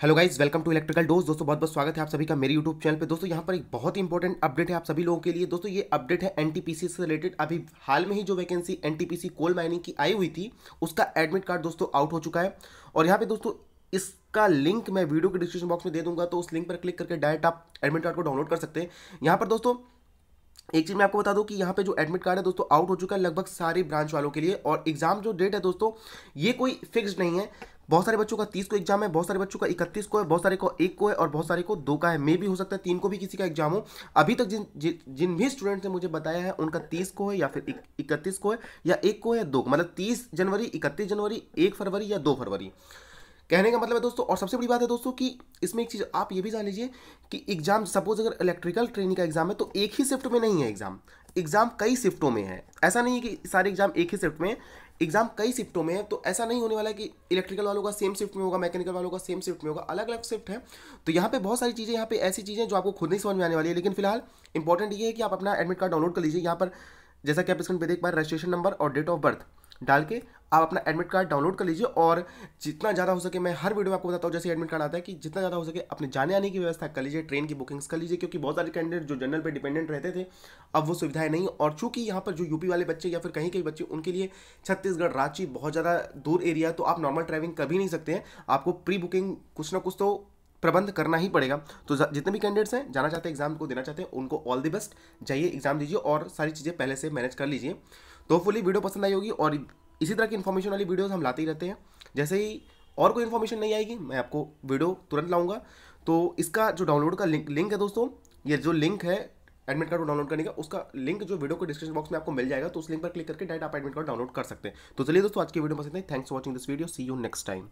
Hello guys welcome to electrical dose दोस्तों, बहुत बहुत स्वागत है आप सभी का मेरे यूट्यूब चैनल पे। दोस्तों, यहाँ पर एक बहुत ही इंपॉर्टेंट अपडेट है आप सभी लोगों के लिए। दोस्तों, ये अपडेट है एनटीपीसी से रिलेटेड अभी हाल में ही जो वैकेंसी एनटीपीसी कोल माइनिंग की आई हुई थी, उसका एडमिट कार्ड दोस्तों आउट हो चुका है। और यहाँ पे दोस्तों, इसका लिंक मैं वीडियो के डिस्क्रिप्शन बॉक्स में दे दूँगा तो उस लिंक पर क्लिक करके डायरेक्ट आप एडमिट कार्ड को डाउनलोड कर सकते हैं। यहाँ पर दोस्तों, एक चीज़ मैं आपको बता दूँ कि यहाँ पे जो एडमिट कार्ड है दोस्तों आउट हो चुका है लगभग सारी ब्रांच वालों के लिए। और एग्ज़ाम जो डेट है दोस्तों, ये कोई फिक्स्ड नहीं है। बहुत सारे बच्चों का तीस को एग्ज़ाम है, बहुत सारे बच्चों का इकतीस को है, बहुत सारे को एक को है और बहुत सारे को दो का है। मे भी हो सकता है तीन को भी किसी का एग्ज़ाम हो। अभी तक जिन जिन भी स्टूडेंट्स ने मुझे बताया है, उनका तीस को है या फिर इकतीस को है या एक को है दो मतलब तीस जनवरी, इकतीस जनवरी, एक फरवरी या दो फरवरी। कहने का मतलब है दोस्तों, और सबसे बड़ी बात है दोस्तों कि इसमें एक चीज़ आप ये भी जान लीजिए कि एग्ज़ाम सपोज़ अगर इलेक्ट्रिकल ट्रेनिंग का एग्ज़ाम है तो एक ही शिफ्ट में नहीं है एग्ज़ाम एग्ज़ाम कई शिफ्टों में है। ऐसा नहीं है कि सारे एग्ज़ाम एक ही शिफ्ट में, एग्ज़ाम कई शिफ्टों में है तो ऐसा नहीं होने वाला है कि इलेक्ट्रिकल वालों का सेम शिफ्ट में होगा, मैकेनिकल वालों का सेम शिफ्ट में होगा अलग अलग शिफ्ट है। तो यहाँ पे बहुत सारी चीज़ें, यहाँ पे ऐसी चीज़ें जो आपको खुद नहीं समझ में आने वाली है। लेकिन फ़िलहाल इंपॉर्टेंट ये है कि आप अपना एडमिट कार्ड डाउनलोड कर लीजिए। यहाँ पर जैसा कि आप स्क्रीन पर देख पाए रजिस्ट्रेशन नंबर और डेट ऑफ़ बर्थ डाल के आप अपना एडमिट कार्ड डाउनलोड कर लीजिए और जितना ज़्यादा हो सके, मैं हर वीडियो में आपको बताता हूँ, जैसे एडमिट कार्ड आता है कि जितना ज़्यादा हो सके अपने जाने आने की व्यवस्था कर लीजिए ट्रेन की बुकिंग्स कर लीजिए, क्योंकि बहुत सारे कैंडिडेट जो जनरल पे डिपेंडेंट रहते थे, अब वो सुविधाएँ नहीं और चूँकि यहाँ पर जो यूपी वाले बच्चे या फिर कहीं कहीं बच्चे, उनके लिए छत्तीसगढ़, रांची बहुत ज़्यादा दूर एरिया तो आप नॉर्मल ट्रैवलिंग भी नहीं सकते हैं। आपको प्री बुकिंग कुछ ना कुछ तो प्रबंध करना ही पड़ेगा। तो जितने भी कैंडिडेट्स हैं, जाना चाहते हैं एग्ज़ाम को देना चाहते हैं, उनको ऑल द बेस्ट जाइए एग्ज़ाम दीजिए और सारी चीज़ें पहले से मैनेज कर लीजिए। तो फुली वीडियो पसंद आई होगी और इसी तरह की इन्फॉर्मेशन वाली वीडियोज़ हम लाते ही रहते हैं। जैसे ही और कोई इन्फॉर्मेशन नहीं आएगी, मैं आपको वीडियो तुरंत लाऊँगा। तो इसका जो डाउनलोड का लिंक लिंक है दोस्तों, ये जो लिंक है एडमिट कार्ड को डाउनलोड करने का, उसका लिंक जो वीडियो को डिस्क्रिप्शन बॉक्स में आपको मिल जाएगा तो उस लिंक पर क्लिक करके डायरेक्ट आप एडमिट कार्ड डाउनलोड कर सकते हैं। तो चलिए दोस्तों, आज की वीडियो पसंद है। Thanks for watching this video see you next time